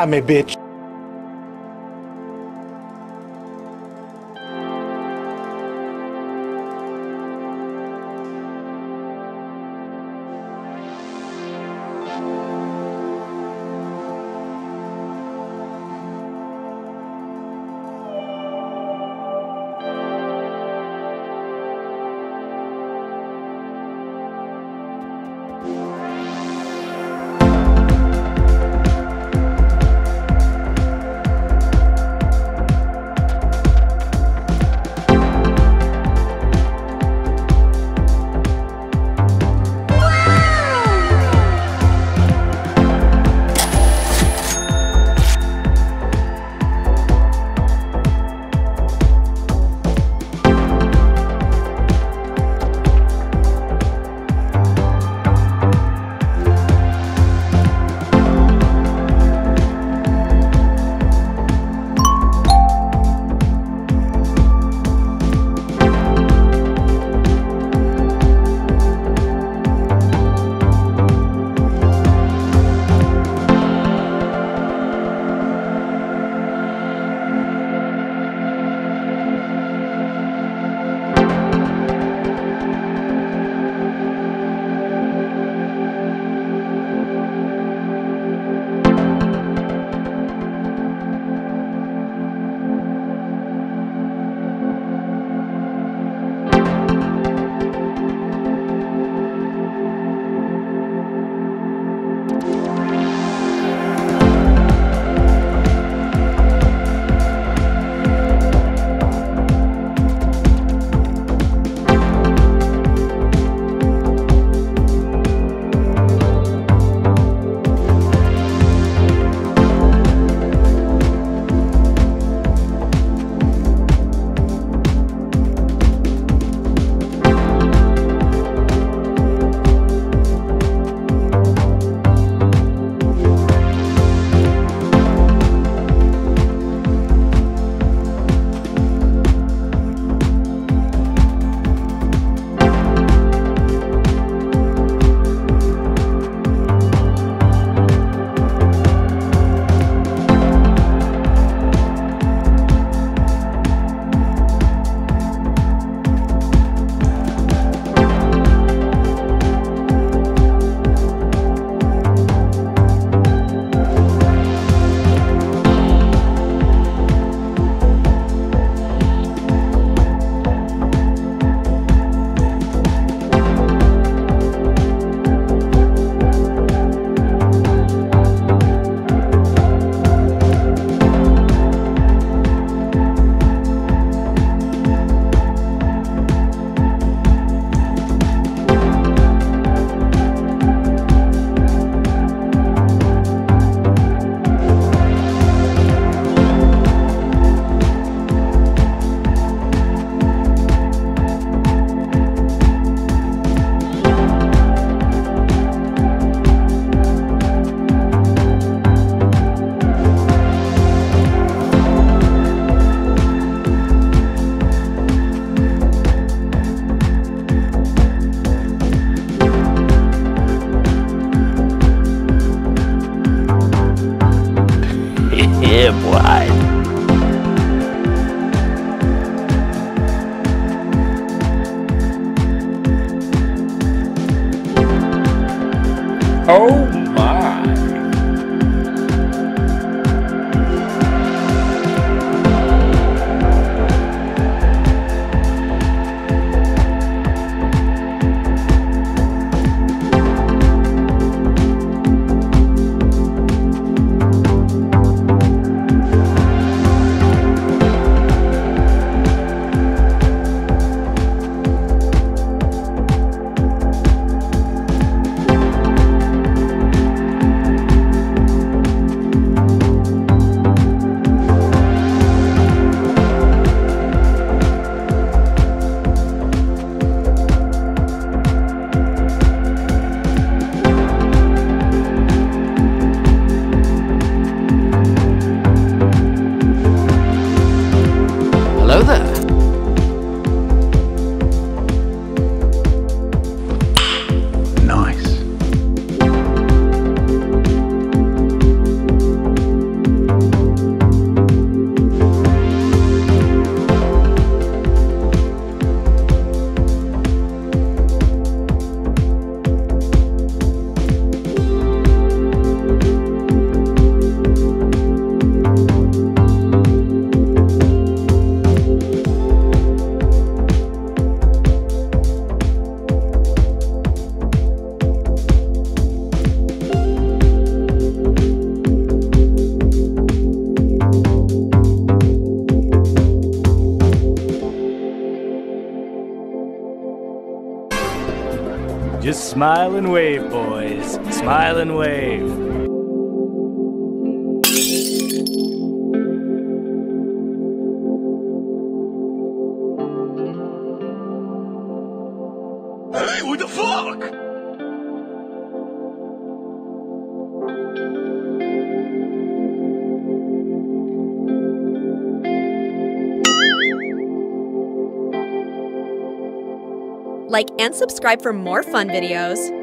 try me, bitch. Smile and wave, boys. Smile and wave. And subscribe for more fun videos.